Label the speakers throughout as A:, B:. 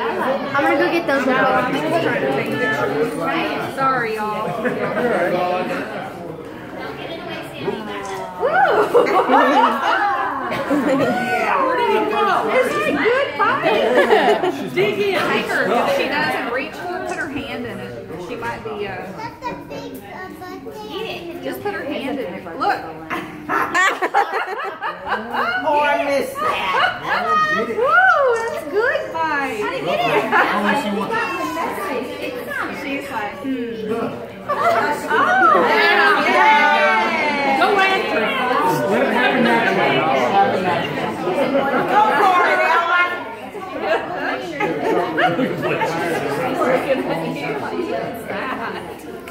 A: I'm gonna go get those.
B: Sorry, y'all. Where did it go? Isn't it good fight? Dig in. Take her. If she doesn't reach for it, put her hand in it. She might be, uh, just put her hand in it. Look.
C: Oh, I missed that.
B: Woo, that's good fight. She's like, hmm. Oh, yeah. Go after it.
D: Let it happen naturally. Happen naturally.
C: Go for it, Ella.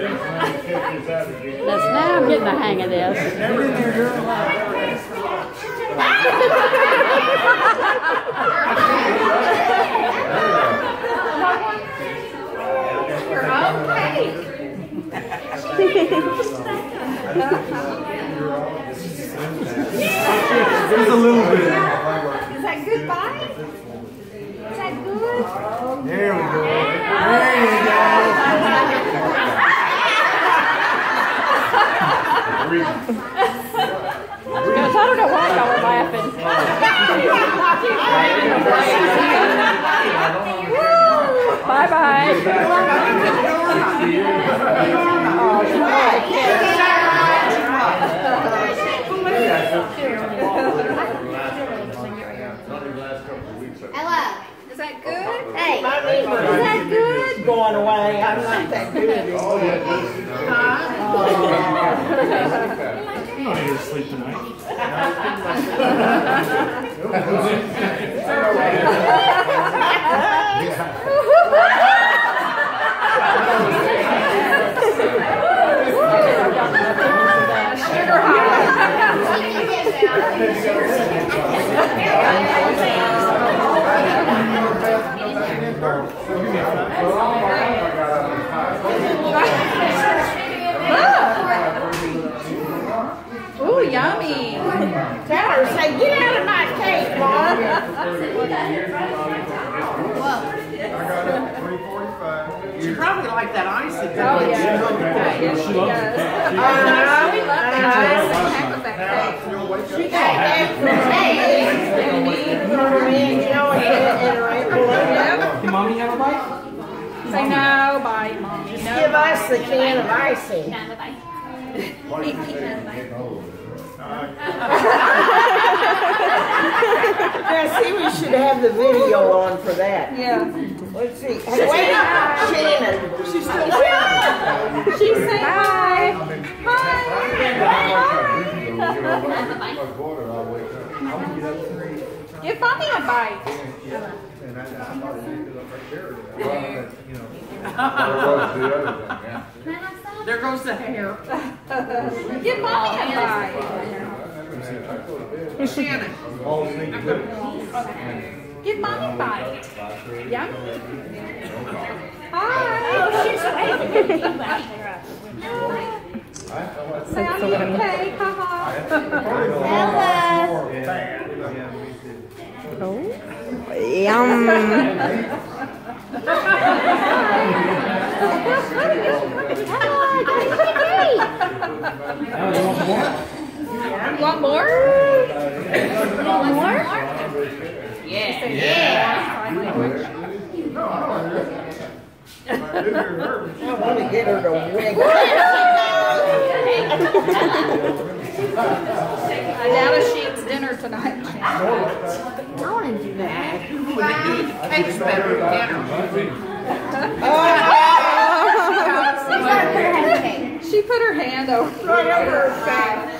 A: That's now I'm getting the hang of this.
D: There's a little bit.
B: Is that good bite? Is that good?
D: There we go. There you go.
A: Because I don't know why y'all are laughing. Bye bye. Hello.
B: Is that good?
A: Hey.
C: Is that good? Going away. I'm not that good anymore.
D: You don't need to sleep tonight.
B: yummy.
C: Tell her, say, get out of my cake, Mom. She probably like that icy.
B: Oh, yeah. Yes, she does.
C: I know.
B: We love that. Heck with that cake.
C: She got half from me. For me and Joey and.
D: Can mommy have a bite?
B: Say no, bye, mommy.
C: Just Give
B: No.
C: us the can of icing. Yeah, see, we should have the video on for that.
B: Yeah.
C: Let's see. Hey, wait, Shannon. She's still there.
B: She said hi. Give mommy a bite.
C: There goes the hair.
B: Give mommy a bite.
C: Shannon.
B: Give mommy a bite. Yummy. Hi. Say I'm eating cake. Ha ha. Oh.
A: Yum.
D: Oh, you want more?
B: You want more? You want more?
C: I want to get her to wiggle.
B: I doubt if she eats dinner tonight.
A: I want to do that.
C: Tastes better than dinner.
B: She put her hand over.
C: Right over her back.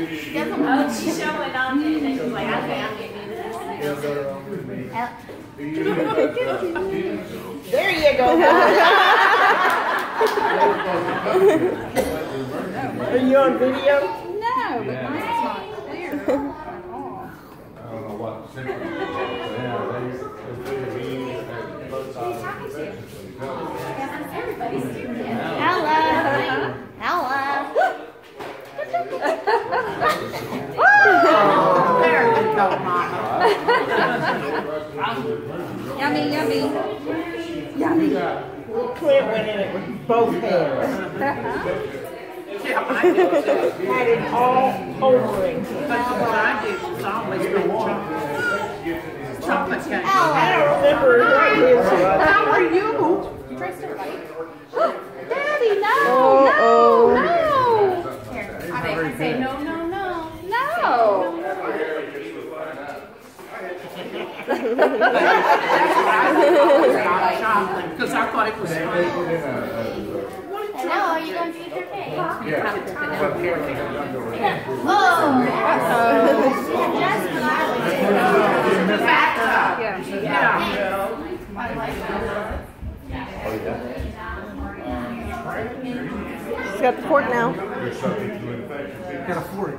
E: Oh, she's showing on it, and she's like, I can't do this.
C: There you go. Are you on video?
B: No, but mine's not clear at all.
F: I don't know what symptoms. Yeah, they, both sides.
E: Everybody's stupid.
G: Hello.
B: Yummy, yummy. Yummy.
C: Clint went in it with both hands. Had it all over him.
H: That's what I do, is always make chocolate. Chocolate cake. Oh.
C: I don't remember what his was.
H: How are you?
B: Daddy,
H: because I thought it was funny.
G: Hello, are you going to eat your cake?
F: Yeah.
G: Oh.
H: The fat stuff.
B: Yeah.
H: Yeah.
G: She's got the fork now.
F: You're subject to infection.
D: Got a fork.